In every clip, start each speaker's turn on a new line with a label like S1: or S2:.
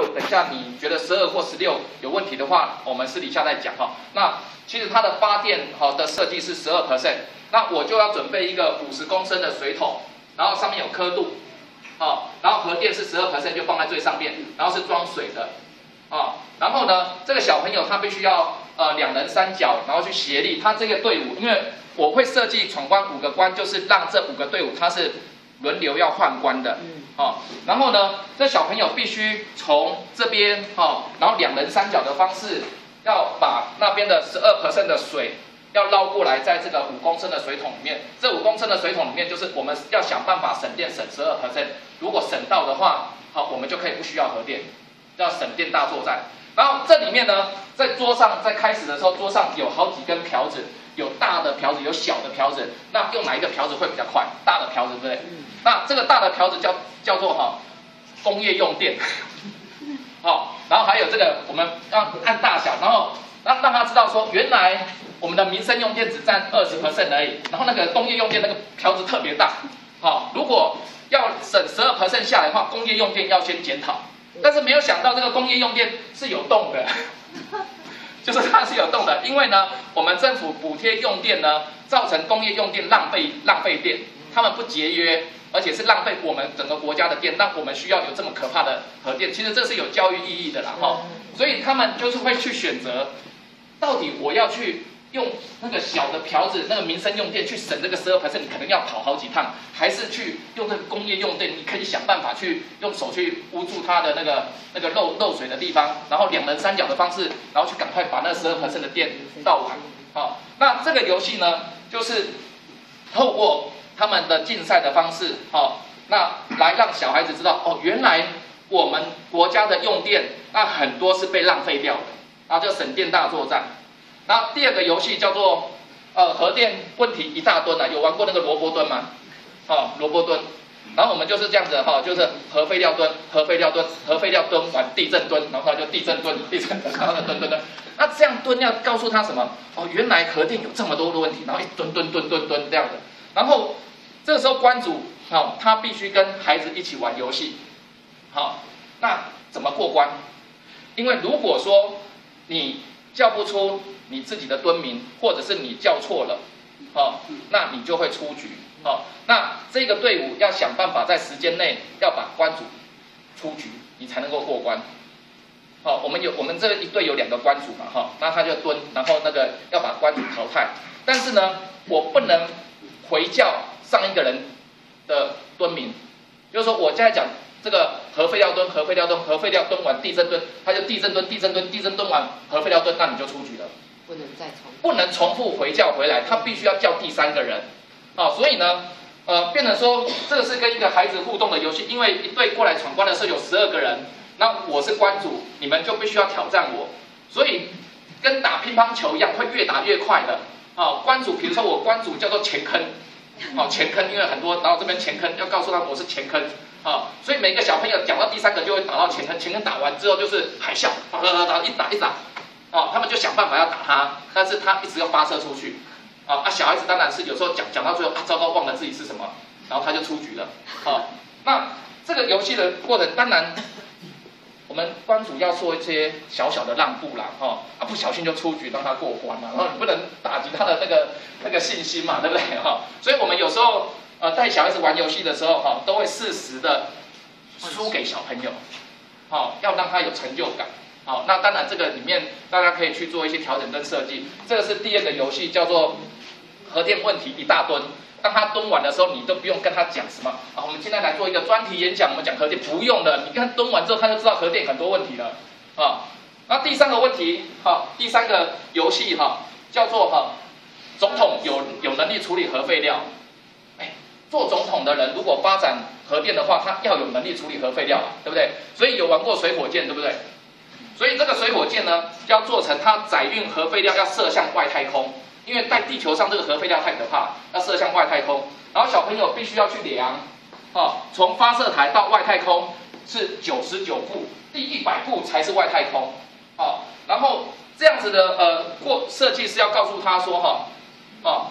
S1: 果等下你觉得十二或十六有问题的话，我们私底下再讲哈。那其实它的发电好的设计是十二 percent，那我就要准备一个五十公升的水桶，然后上面有刻度，啊，然后核电是十二 percent 就放在最上面，然后是装水的，啊，然后呢，这个小朋友他必须要呃两人三脚，然后去协力，他这个队伍，因为我会设计闯关五个关，就是让这五个队伍它是轮流要换关的。好，然后呢，这小朋友必须从这边哈，然后两人三角的方式，要把那边的十二 percent 的水要捞过来，在这个五公升的水桶里面。这五公升的水桶里面，就是我们要想办法省电省十二 percent。如果省到的话，好，我们就可以不需要核电，叫省电大作战。然后这里面呢，在桌上在开始的时候，桌上有好几根瓢子，有大的瓢子，有小的瓢子。那用哪一个瓢子会比较快？大的瓢子，对不对？那这个大的瓢子叫叫做哈工业用电，好，然后还有这个我们要按大小，然后让让他知道说，原来我们的民生用电只占二十 percent 而已，然后那个工业用电那个瓢子特别大，好，如果要省十二 percent 下来的话，工业用电要先检讨，但是没有想到这个工业用电是有动的，就是它是有动的，因为呢，我们政府补贴用电呢，造成工业用电浪费浪费电，他们不节约。而且是浪费我们整个国家的电，那我们需要有这么可怕的核电，其实这是有教育意义的啦，哈。所以他们就是会去选择，到底我要去用那个小的瓢子，那个民生用电去省这个十二 percent，你可能要跑好几趟，还是去用那个工业用电，你可以想办法去用手去捂住它的那个那个漏漏水的地方，然后两人三角的方式，然后去赶快把那十二 percent 的电倒完，好。那这个游戏呢，就是透过。他们的竞赛的方式，好，那来让小孩子知道，哦，原来我们国家的用电，那很多是被浪费掉的，然后就省电大作战。那第二个游戏叫做，呃，核电问题一大吨啊，有玩过那个萝卜蹲吗？好，萝卜蹲，然后我们就是这样子哈，就是核废料蹲，核废料蹲，核废料蹲完地震蹲，然后就地震蹲，地震蹲，然后蹲蹲蹲。那这样蹲要告诉他什么？哦，原来核电有这么多的问题，然后一蹲蹲蹲蹲蹲这样的，然后。这个时候，关主好，他必须跟孩子一起玩游戏，好，那怎么过关？因为如果说你叫不出你自己的蹲名，或者是你叫错了，好，那你就会出局，好，那这个队伍要想办法在时间内要把关主出局，你才能够过关，好，我们有我们这一队有两个关主嘛，哈，那他就蹲，然后那个要把关主淘汰，但是呢，我不能回叫。上一个人的蹲名，就是说，我现在讲这个核废料蹲，核废料蹲，核废料蹲完地震蹲，他就地震蹲，地震蹲，地震蹲完核废料蹲，那你就出局了。
S2: 不能再重，
S1: 不能重复回叫回来，他必须要叫第三个人。啊，所以呢，呃，变成说这个是跟一个孩子互动的游戏，因为一队过来闯关的时候有十二个人，那我是关主，你们就必须要挑战我，所以跟打乒乓球一样，会越打越快的。啊，关主，比如说我关主叫做前坑。好前坑，因为很多，然后这边前坑要告诉他我是前坑，啊，所以每个小朋友讲到第三个就会打到前坑，前坑打完之后就是海啸，打打打一打一打，哦，他们就想办法要打他，但是他一直要发射出去，啊啊，小孩子当然是有时候讲讲到最后啊，糟糕，忘了自己是什么，然后他就出局了，好，那这个游戏的过程当然。我们关主要做一些小小的让步啦，哈，啊不小心就出局，让他过关了，然后你不能打击他的那个那个信心嘛，对不对，哈？所以我们有时候呃带小孩子玩游戏的时候，哈，都会适时的输给小朋友，好，要让他有成就感，好，那当然这个里面大家可以去做一些调整跟设计，这个是第二个游戏叫做核电问题一大吨。当他蹲完的时候，你都不用跟他讲什么啊。我们现在来做一个专题演讲，我们讲核电不用的。你看蹲完之后，他就知道核电很多问题了啊。那第三个问题，好，第三个游戏哈，叫做哈，总统有有能力处理核废料。哎，做总统的人如果发展核电的话，他要有能力处理核废料啊，对不对？所以有玩过水火箭，对不对？所以这个水火箭呢，要做成它载运核废料要射向外太空。因为在地球上这个核废料太可怕，要射向外太空，然后小朋友必须要去量，啊，从发射台到外太空是九十九步，第一百步才是外太空，啊，然后这样子的呃过设计是要告诉他说哈，啊，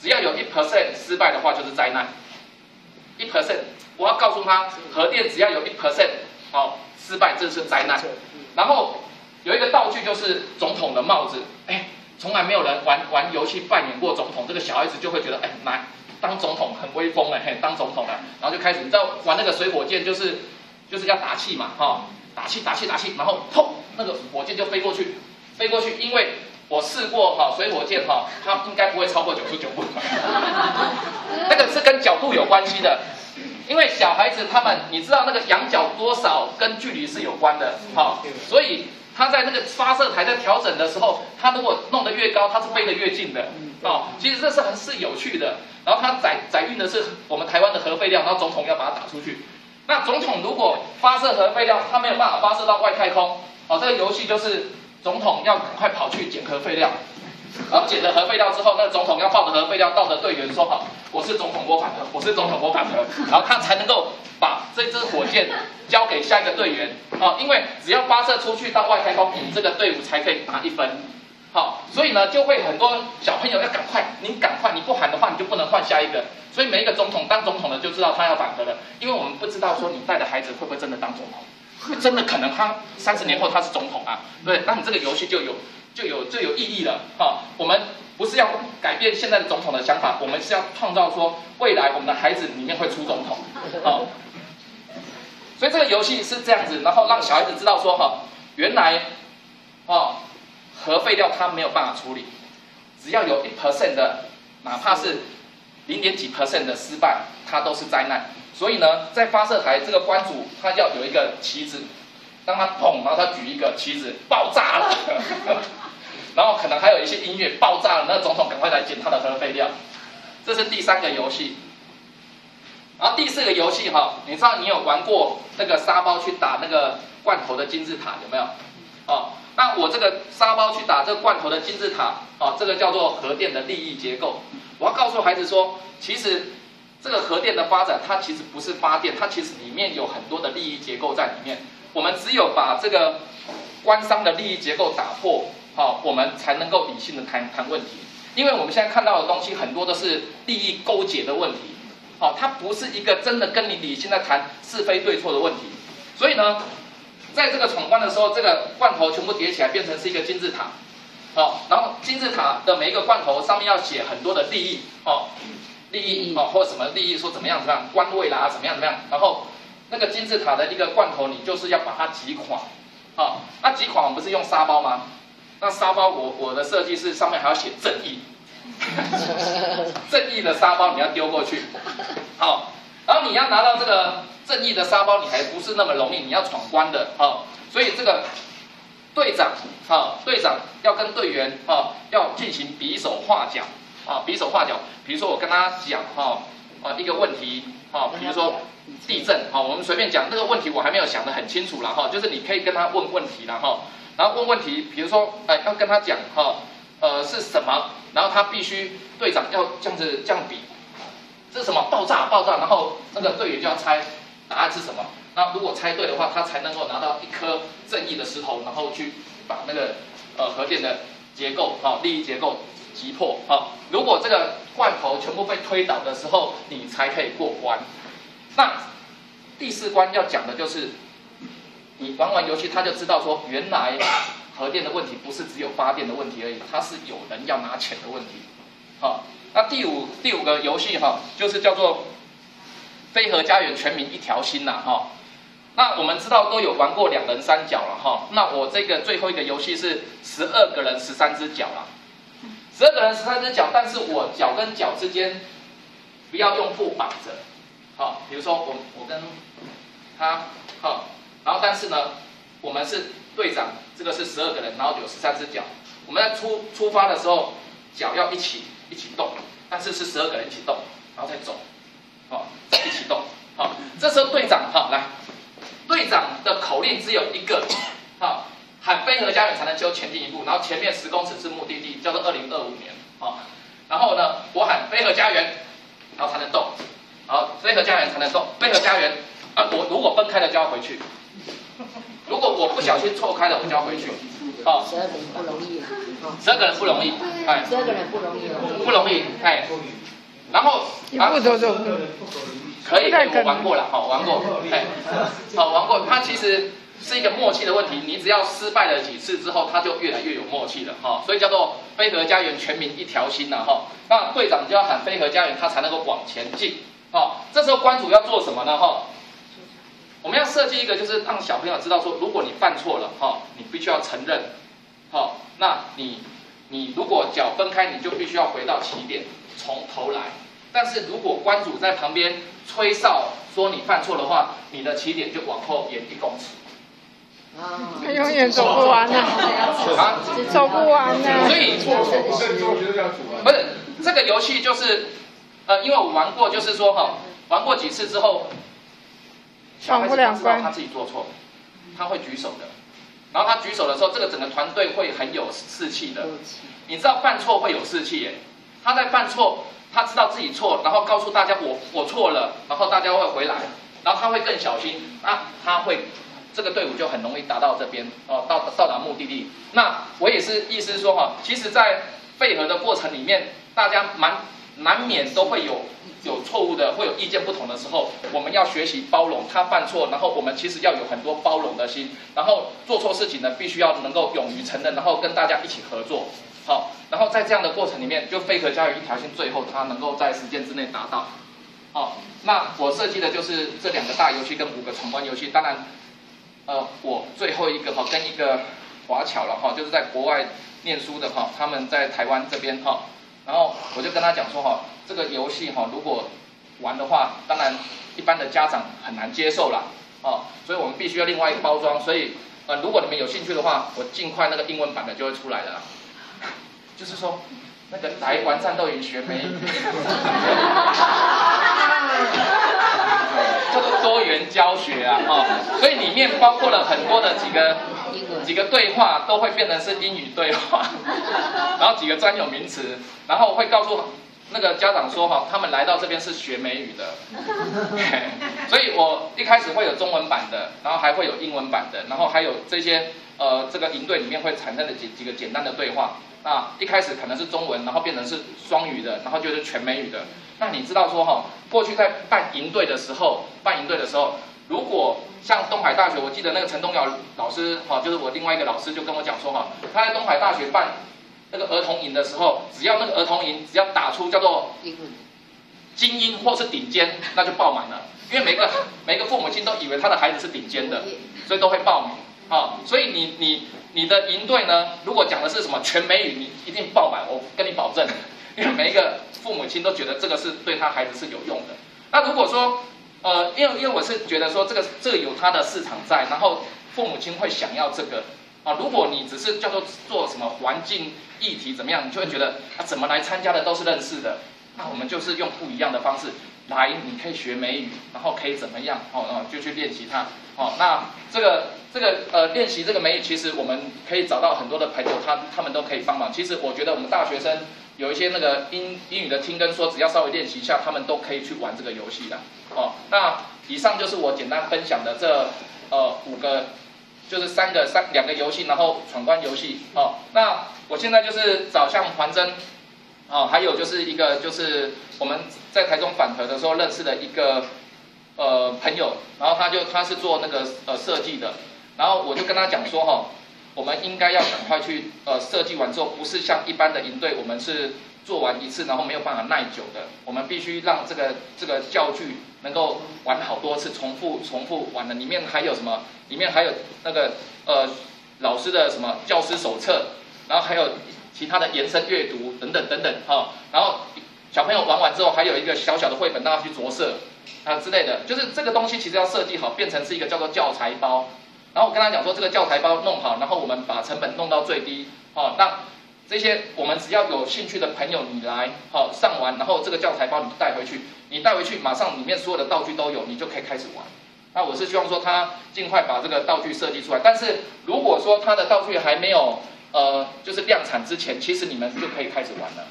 S1: 只要有一 percent 失败的话就是灾难，一 percent，我要告诉他核电只要有一 percent，哦，失败，这是灾难。然后有一个道具就是总统的帽子，哎，从来没有人玩玩游戏扮演过总统，这个小孩子就会觉得，哎，来当总统很威风哎，嘿，当总统了，然后就开始你知道玩那个水火箭，就是就是要打气嘛，哈，打气打气打气，然后砰，那个火箭就飞过去，飞过去，因为我试过哈，水火箭哈，它应该不会超过九十九步，那个是跟角度有关系的。因为小孩子他们，你知道那个仰角多少跟距离是有关的，好，所以他在那个发射台在调整的时候，他如果弄得越高，他是飞得越近的，哦，其实这是很是有趣的。然后他载载运的是我们台湾的核废料，然后总统要把它打出去。那总统如果发射核废料，他没有办法发射到外太空，哦，这个游戏就是总统要赶快跑去捡核废料。然后捡了核废料之后，那个总统要抱着核废料到的队员说：“好，我是总统我反核，我是总统我反核。”然后他才能够把这支火箭交给下一个队员。啊，因为只要发射出去到外太空，你这个队伍才可以拿一分。好，所以呢，就会很多小朋友要赶快，你赶快，你不喊的话，你就不能换下一个。所以每一个总统当总统的就知道他要反核了，因为我们不知道说你带的孩子会不会真的当总统，真的可能他三十年后他是总统啊。对，那你这个游戏就有。就有就有意义了，哈！我们不是要改变现在的总统的想法，我们是要创造说未来我们的孩子里面会出总统，好。所以这个游戏是这样子，然后让小孩子知道说，哈，原来，哦，核废料它没有办法处理，只要有一 percent 的，哪怕是零点几 percent 的失败，它都是灾难。所以呢，在发射台这个关主他要有一个旗子，当他碰，然后他举一个旗子，爆炸了。然后可能还有一些音乐爆炸了，那总统赶快来捡他的核废料。这是第三个游戏。然后第四个游戏哈，你知道你有玩过那个沙包去打那个罐头的金字塔有没有？哦，那我这个沙包去打这个罐头的金字塔，哦，这个叫做核电的利益结构。我要告诉孩子说，其实这个核电的发展，它其实不是发电，它其实里面有很多的利益结构在里面。我们只有把这个官商的利益结构打破。好，我们才能够理性的谈谈问题，因为我们现在看到的东西很多都是利益勾结的问题，好，它不是一个真的跟你理性在谈是非对错的问题，所以呢，在这个闯关的时候，这个罐头全部叠起来变成是一个金字塔，好，然后金字塔的每一个罐头上面要写很多的利益，哦，利益哦或什么利益说怎么样怎么样官位啦怎么样怎么样，然后那个金字塔的一个罐头你就是要把它挤垮，好，那挤垮我们不是用沙包吗？那沙包，我我的设计是上面还要写正义，正义的沙包你要丢过去，好，然后你要拿到这个正义的沙包，你还不是那么容易，你要闯关的，好，所以这个队长，好，队长要跟队员，啊，要进行比手画脚，啊，比手画脚，比如说我跟他讲，哈，啊，一个问题，哈，比如说地震，好，我们随便讲那个问题，我还没有想得很清楚了，哈，就是你可以跟他问问题了，哈。然后问问题，比如说，哎，要跟他讲哈，呃，是什么？然后他必须队长要这样子这样比，这是什么？爆炸，爆炸。然后那个队员就要猜答案是什么。那如果猜对的话，他才能够拿到一颗正义的石头，然后去把那个呃核电的结构哈利益结构击破哈。如果这个罐头全部被推倒的时候，你才可以过关。那第四关要讲的就是。你玩完游戏，他就知道说，原来核电的问题不是只有发电的问题而已，它是有人要拿钱的问题。好，那第五第五个游戏哈，就是叫做飞核家园全民一条心呐哈。那我们知道都有玩过两人三角了哈，那我这个最后一个游戏是十二个人十三只脚了，十二个人十三只脚，但是我脚跟脚之间不要用布绑着，好，比如说我我跟他好。然后，但是呢，我们是队长，这个是十二个人，然后有十三只脚。我们在出出发的时候，脚要一起一起动，但是是十二个人一起动，然后再走，好，一起动，好。这时候队长哈来，队长的口令只有一个，好，喊飞河家园才能就前进一步，然后前面十公尺是目的地，叫做二零二五年，好。然后呢，我喊飞河家园，然后才能动，好，飞河家园才能动，飞河家园啊，我如果分开了就要回去。如果我不小心错开了，我就要回去。
S2: 哦，十二个人不容易
S1: 十二个人不容易，
S2: 哎，十二个人不容易
S1: 不容易，哎。然后啊，可以，我玩过了，好玩过，哎，好玩过。他其实是一个默契的问题。你只要失败了几次之后，他就越来越有默契了哈。所以叫做飞河家园，全民一条心呐哈。那队长就要喊飞河家园，他才能够往前进。好，这时候关主要做什么呢哈？我们要设计一个，就是让小朋友知道说，如果你犯错了哈，你必须要承认。好，那你你如果脚分开，你就必须要回到起点，从头来。但是如果关主在旁边吹哨说你犯错的话，你的起点就往后延一公尺。
S3: 他永远走不完呐，啊，走不完啊。
S1: 所以，不是这个游戏就是，呃，因为我玩过，就是说哈，玩过几次之后，小孩子知道他自己做错，他会举手的。然后他举手的时候，这个整个团队会很有士气的。你知道犯错会有士气耶？他在犯错。他知道自己错，然后告诉大家我我错了，然后大家会回来，然后他会更小心，啊他会这个队伍就很容易达到这边哦，到到达目的地。那我也是意思说哈，其实，在配合的过程里面，大家蛮难免都会有有错误的，会有意见不同的时候，我们要学习包容他犯错，然后我们其实要有很多包容的心，然后做错事情呢，必须要能够勇于承认，然后跟大家一起合作。好，然后在这样的过程里面，就飞壳加有一条线，最后它能够在时间之内达到。好，那我设计的就是这两个大游戏跟五个闯关游戏。当然，呃，我最后一个哈跟一个华侨了哈，就是在国外念书的哈，他们在台湾这边哈，然后我就跟他讲说哈，这个游戏哈如果玩的话，当然一般的家长很难接受啦，哦，所以我们必须要另外一个包装。所以呃，如果你们有兴趣的话，我尽快那个英文版的就会出来了。就是说，那个来玩战斗营学美 叫做多元教学啊，哦，所以里面包括了很多的几个几个对话，都会变成是英语对话，然后几个专有名词，然后会告诉那个家长说哈，他们来到这边是学美语的，所以我一开始会有中文版的，然后还会有英文版的，然后还有这些呃这个营队里面会产生的几几个简单的对话。啊，一开始可能是中文，然后变成是双语的，然后就是全美语的。那你知道说哈，过去在办营队的时候，办营队的时候，如果像东海大学，我记得那个陈东尧老师哈，就是我另外一个老师就跟我讲说哈，他在东海大学办那个儿童营的时候，只要那个儿童营只要打出叫做精英或是顶尖，那就爆满了，因为每个每个父母亲都以为他的孩子是顶尖的，所以都会报名。啊，所以你你你的营队呢？如果讲的是什么全美语，你一定爆满，我跟你保证，因为每一个父母亲都觉得这个是对他孩子是有用的。那如果说，呃，因为因为我是觉得说这个这有它的市场在，然后父母亲会想要这个啊。如果你只是叫做做什么环境议题怎么样，你就会觉得啊，怎么来参加的都是认识的。那我们就是用不一样的方式来，你可以学美语，然后可以怎么样？哦哦，就去练习它。好，那这个这个呃练习这个美语，其实我们可以找到很多的朋友，他他们都可以帮忙。其实我觉得我们大学生有一些那个英英语的听跟说，只要稍微练习一下，他们都可以去玩这个游戏的。哦，那以上就是我简单分享的这呃五个，就是三个三两个游戏，然后闯关游戏。哦，那我现在就是找向环真，哦，还有就是一个就是我们在台中反核的时候认识的一个。呃，朋友，然后他就他是做那个呃设计的，然后我就跟他讲说哈，我们应该要赶快去呃设计完之后，不是像一般的营队，我们是做完一次然后没有办法耐久的，我们必须让这个这个教具能够玩好多次，重复重复玩的。里面还有什么？里面还有那个呃老师的什么教师手册，然后还有其他的延伸阅读等等等等哈。然后小朋友玩完之后，还有一个小小的绘本让他去着色。啊之类的，就是这个东西其实要设计好，变成是一个叫做教材包。然后我跟他讲说，这个教材包弄好，然后我们把成本弄到最低，好，那这些我们只要有兴趣的朋友你来，好上完，然后这个教材包你带回去，你带回去马上里面所有的道具都有，你就可以开始玩。那我是希望说他尽快把这个道具设计出来，但是如果说他的道具还没有呃就是量产之前，其实你们就可以开始玩了。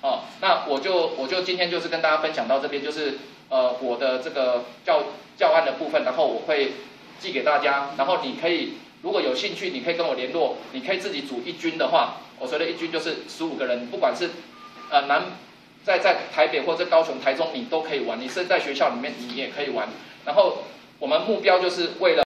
S1: 哦，那我就我就今天就是跟大家分享到这边，就是呃我的这个教教案的部分，然后我会寄给大家，然后你可以如果有兴趣，你可以跟我联络，你可以自己组一军的话，我说的一军就是十五个人，不管是呃南在在台北或者高雄、台中，你都可以玩，你是在学校里面你也可以玩，然后我们目标就是为了。